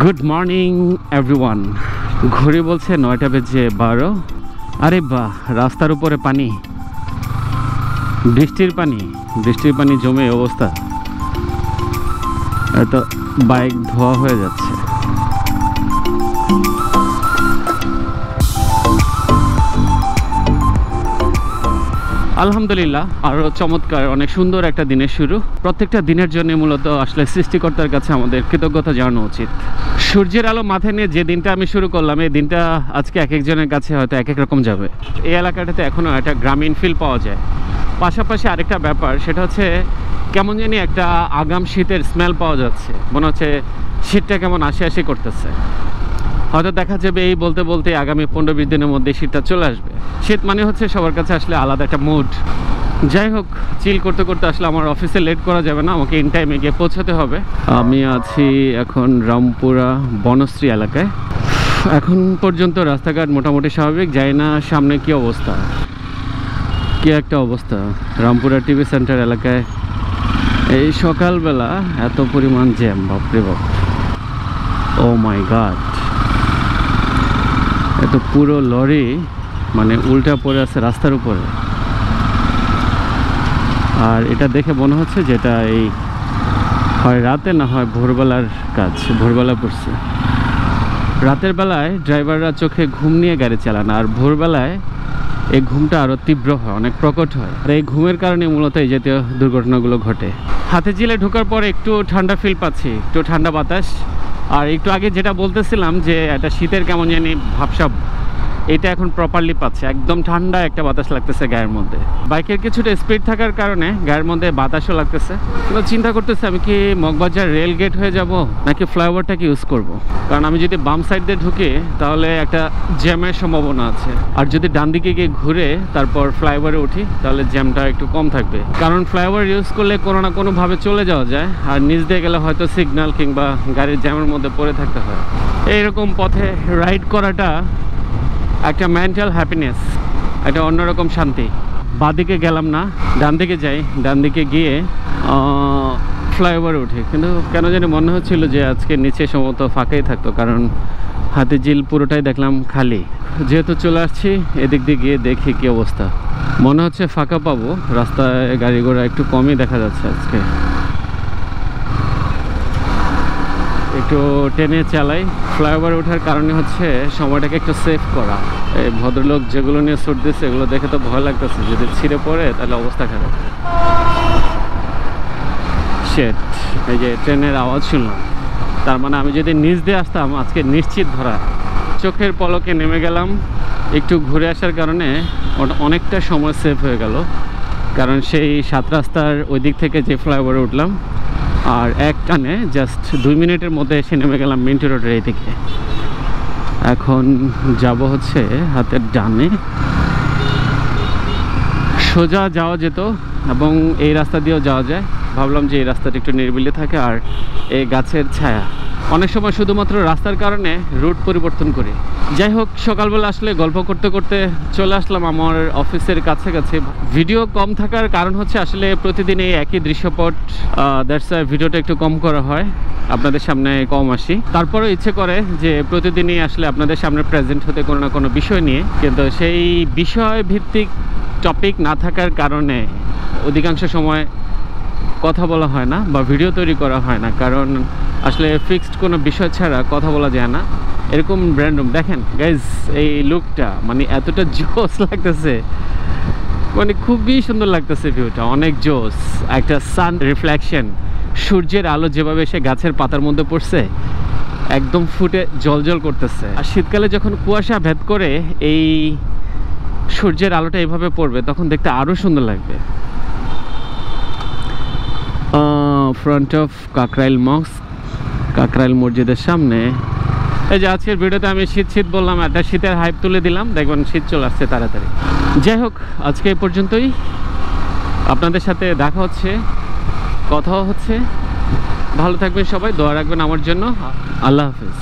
Good morning everyone ঘুরে বলছে নয়টা বেজে বারো। আরে বাহ, রাস্তার উপরে পানি। বৃষ্টির পানি বৃষ্টির পানি জমে অবস্থা। এত বাইক ধোয়া হয়ে যাচ্ছে। আলহামদুলিল্লাহ আরও চমৎকার, অনেক সুন্দর একটা দিনের শুরু। প্রত্যেকটা দিনের জন্য মূলত আসলে সৃষ্টিকর্তার কাছে আমাদের কৃতজ্ঞতা জানানো উচিত। সূর্যের আলো মাথায় নিয়ে যে দিনটা আমি শুরু করলাম, এই দিনটা আজকে এক একজনের কাছে হয়তো এক এক রকম যাবে। এই এলাকাটাতে এখনও একটা গ্রামীণ ফিল পাওয়া যায়। পাশাপাশি আরেকটা ব্যাপার, সেটা হচ্ছে কেমন জানি একটা আগাম শীতের স্মেল পাওয়া যাচ্ছে। মনে হচ্ছে শীতটা কেমন আসে আসে করতেছে। হয়তো দেখা যাবে এই বলতে বলতে আগামী পনেরো বিশ দিনের মধ্যে শীতটা চলে আসবে। শীত মানে হচ্ছে সবার কাছে আসলে আলাদা একটা মুড যাই হোক চিল করতে করতে আসলে আমার অফিসে লেট করা যাবে না, আমাকে ইন টাইমে গিয়ে পৌঁছাতে হবে। আমি আছি এখন রামপুরা বনশ্রী এলাকায়। এখন পর্যন্ত রাস্তাঘাট মোটামুটি স্বাভাবিক, যাই না সামনে কি অবস্থা? কি একটা অবস্থা? রামপুরা টিভি সেন্টার এলাকায় এই সকালবেলা এত পরিমাণ জ্যাম, বাপরে বাপ। ও মাই গাড এত পুরো লরি মানে উল্টা পড়ে আছে রাস্তার উপরে। আর এটা দেখে মনে হচ্ছে যেটা এই হয় রাতে না হয় ভোরবেলার কাজ, ভোরবেলা পড়ছে। রাতের বেলায় ড্রাইভাররা চোখে ঘুম নিয়ে গাড়ি চালান আর ভোরবেলায় এই ঘুমটা আরও তীব্র হয়, অনেক প্রকট হয়। আর এই ঘুমের কারণে মূলত এই জাতীয় দুর্ঘটনাগুলো ঘটে। হাতে জিলে ঢোকার পর একটু ঠান্ডা ফিল পাচ্ছি, একটু ঠান্ডা বাতাস। আর একটু আগে যেটা বলতেছিলাম যে এটা শীতের কেমন জানি ভাবসাব এটা এখন প্রপারলি পাচ্ছে। একদম ঠান্ডা একটা বাতাস লাগতেছে গায়ের মধ্যে। বাইকের কিছুটা স্পিড থাকার কারণে গায়ের মধ্যে বাতাসও লাগতেছে। কিন্তু চিন্তা করতেছে আমি কি মগবাজার রেল গেট হয়ে যাব, নাকি ফ্লাইওভারটাকে ইউজ করব। কারণ আমি যদি বাম সাইড দিয়ে ঢুকি, তাহলে একটা জ্যামের সম্ভাবনা আছে। আর যদি ডান দিকে গিয়ে ঘুরে, তারপর ফ্লাইওভারে উঠি, তাহলে জ্যামটা একটু কম থাকবে। কারণ ফ্লাইওভার ইউজ করলে কোনো না কোনোভাবে চলে যাওয়া যায়, আর নিচ দিয়ে গেলে হয়তো সিগন্যাল কিংবা গাড়ির জ্যামের মধ্যে পড়ে থাকতে হয়। এইরকম পথে রাইড করাটা একটা মেন্টাল হ্যাপিনেস একটা অন্যরকম শান্তি। বাদিকে গেলাম না ডান দিকে যাই ডান দিকে গিয়ে ফ্লাইওভার উঠি। কিন্তু কেন জানি মনে হচ্ছিল যে আজকে নিচে সম্ভবত ফাঁকাই থাকতো, কারণ হাতে জিল পুরোটাই দেখলাম খালি। যেহেতু চলে আসছি, এদিক দিয়ে গিয়ে দেখি কি অবস্থা। মনে হচ্ছে ফাঁকা পাবো, রাস্তায় গাড়ি ঘোড়া একটু কমই দেখা যাচ্ছে আজকে। একটু টেনে চালাই। ফ্লাইওভার ওঠার কারণে হচ্ছে সময়টাকে একটু সেভ করা। এই ভদ্রলোক যেগুলো নিয়ে সুট দিচ্ছে এগুলো দেখে তো ভয় লাগতেছে। যদি ছিঁড়ে পড়ে, তাহলে অবস্থা খারাপ। শেট এই যে ট্রেনের আওয়াজ শুনলাম। তার মানে আমি যদি নিচ দিয়ে আসতাম, আজকে নিশ্চিত ধরা। চোখের পলকে নেমে গেলাম। একটু ঘুরে আসার কারণে ওটা অনেকটা সময় সেভ হয়ে গেল। কারণ সেই সাত রাস্তার ওই দিক থেকে যে ফ্লাইওভারে উঠলাম আর এক টানে জাস্ট দুই মিনিটের মধ্যে এসে নেমে গেলাম মিন্টু রোডের এই দিকে এখন যাব হচ্ছে হাতের ডানে। সোজা যাওয়া যেত এবং এই রাস্তা দিয়েও যাওয়া যায়। ভাবলাম যে এই রাস্তাটা একটু নিরিবিলি থাকে আর এই গাছের ছায়া। অনেক সময় শুধুমাত্র রাস্তার কারণে রুট পরিবর্তন করি। যাই হোক, সকালবেলা আসলে গল্প করতে করতে চলে আসলাম আমার অফিসের কাছে কাছে ভিডিও কম থাকার কারণ হচ্ছে আসলে প্রতিদিন এই একই দৃশ্যপট দ্যাটস ভিডিওটা একটু কম করা হয়। আপনাদের সামনে কম আসি। তারপরেও ইচ্ছে করে যে প্রতিদিনই আসলে আপনাদের সামনে প্রেজেন্ট হতে কোনো না কোনো বিষয় নিয়ে। কিন্তু সেই বিষয় ভিত্তিক টপিক না থাকার কারণে অধিকাংশ সময় কথা বলা হয় না বা ভিডিও তৈরি করা হয় না, কারণ আসলে ফিক্সড কোনো বিষয় ছাড়া কথা বলা যায় না। এরকম ব্র্যান্ডম দেখেন গাইজ এই লুকটা মানে এতটা জোস লাগতেছে। মানে খুবই সুন্দর লাগতেছে ভিউটা অনেক জোস। একটা সান রিফ্লেকশন সূর্যের আলো যেভাবে সে গাছের পাতার মধ্যে পড়ছে, একদম ফুটে জল করতেছে। আর শীতকালে যখন কুয়াশা ভেদ করে এই সূর্যের আলোটা এভাবে পড়বে, তখন দেখতে আরও সুন্দর লাগবে। ফ্রন্ট অফ কাকরাইল মক্স কাকরাইল মসজিদের সামনে। এই যে আজকের ভিডিওতে আমি শীত শীত বললাম একটা শীতের হাইপ তুলে দিলাম, দেখবেন শীত চলে আসছে তাড়াতাড়ি। যাই হোক, আজকে এই পর্যন্তই। আপনাদের সাথে দেখা হচ্ছে, কথাও হচ্ছে। ভালো থাকবেন সবাই, দোয়া রাখবেন আমার জন্য। আল্লাহ হাফিজ।